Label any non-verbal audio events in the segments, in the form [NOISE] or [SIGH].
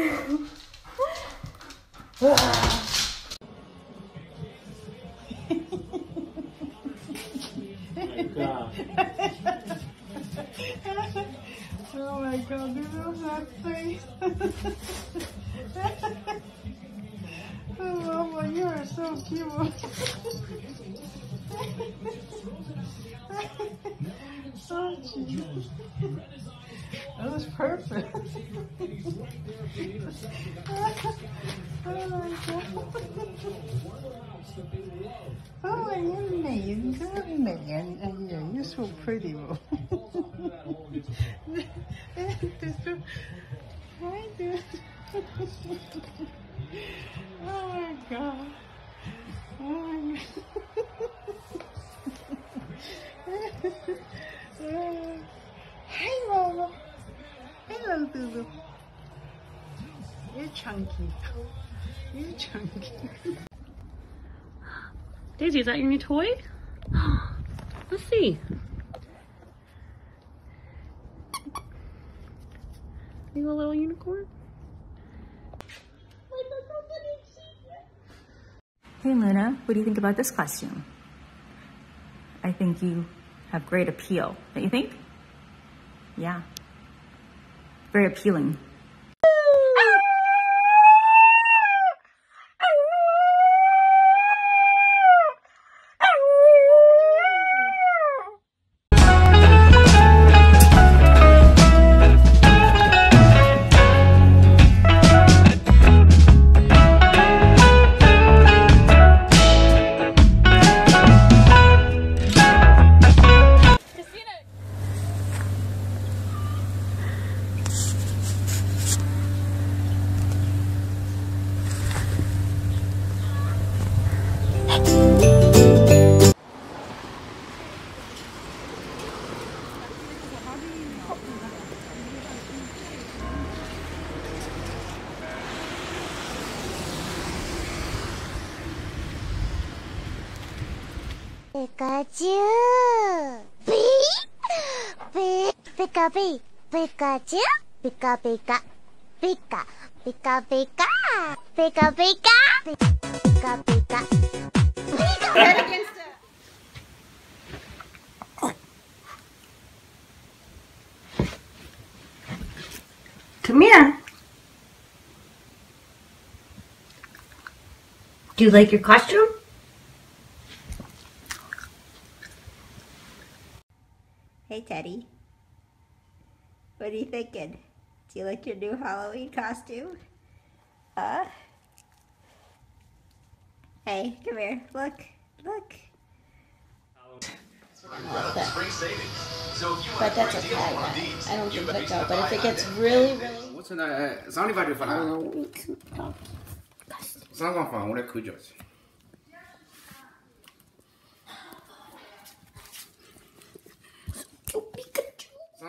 oh my god, this is that face. [LAUGHS] oh, Mama, you are so cute. [LAUGHS] so cute. That was perfect. oh you're mean, good man. And yeah, you're so pretty. [LAUGHS] Hi, dude. oh my god. Oh my god. [LAUGHS] Hi, Mama. Hello, Lulu. You're chunky. You're chunky. Daisy, is that your new toy? [GASPS] Let's see. You a little unicorn? Hey Luna, what do you think about this costume? I think you have great appeal, don't you think? Yeah. Very appealing. Pikachu! Bee! Bee! Pika bee! Pikachu! Pika pika! Pika! Pika pika! Pika pika! Pika pika! Come here. Do you like your costume? Hey, Teddy. What are you thinking? Do you like your new Halloween costume? Huh? Hey, come here. Look. Look. But that's okay. I don't think that's out. But if it gets really, really... What's in that? It's not even 5 It's not 5 It's not 5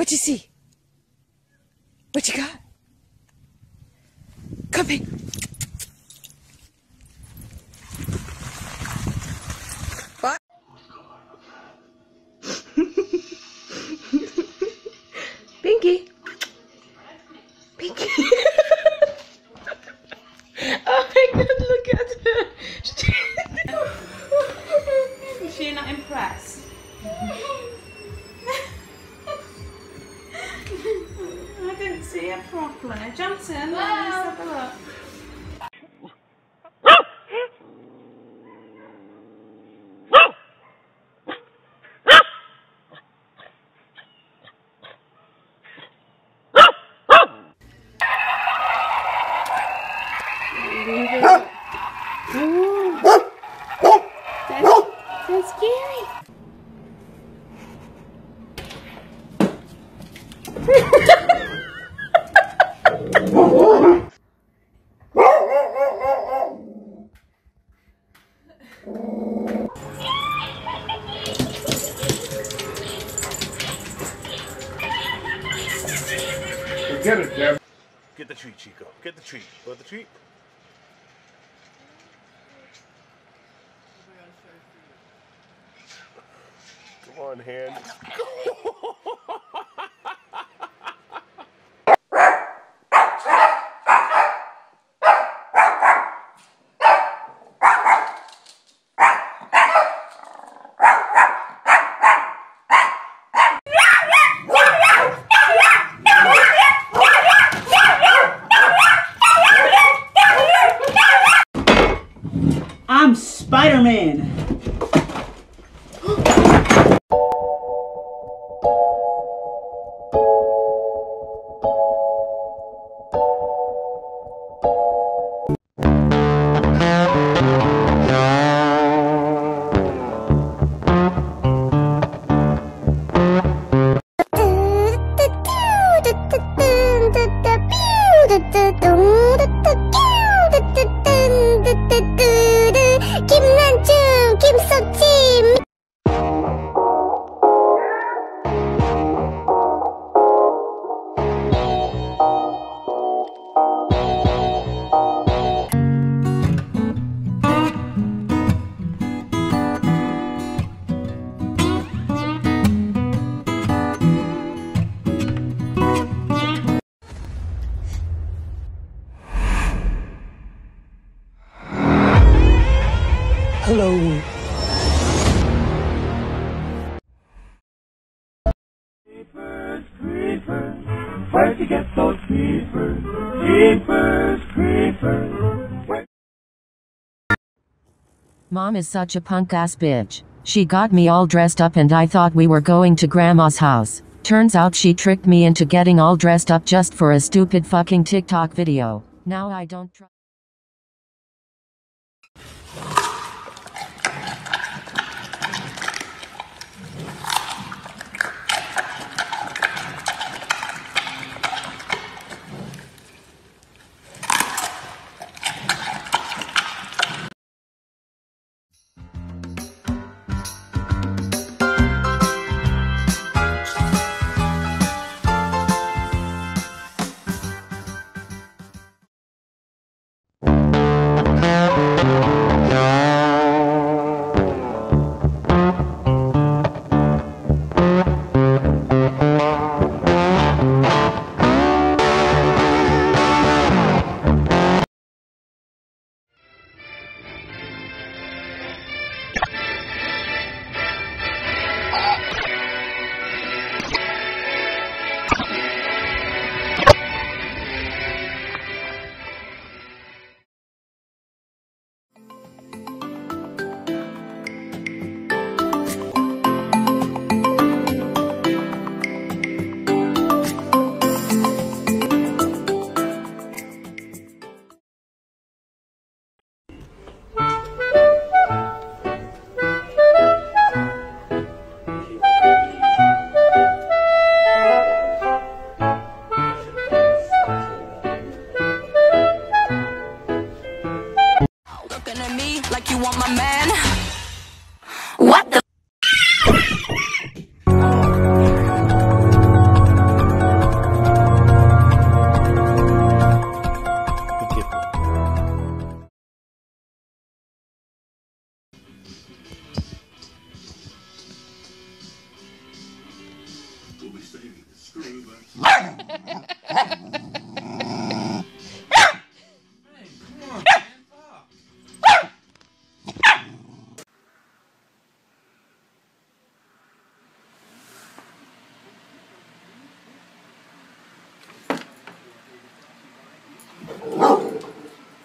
What you see? What you got? Come here. Get it, Deb. Get the treat, Chico. Get the treat. Want the treat? Come on, hand. [LAUGHS] I'm Spider Where'd you get those creepers? Creepers, creepers. Mom is such a punk ass bitch. She got me all dressed up and I thought we were going to grandma's house. Turns out she tricked me into getting all dressed up just for a stupid fucking TikTok video. Now I don't trust.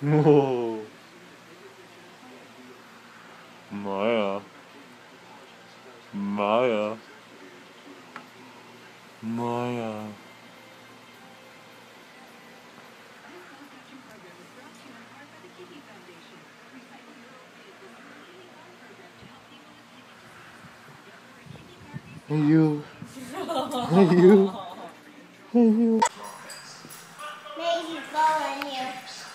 Maya. Maya. Maya. Hey you. Hey you. Hey you. You. Go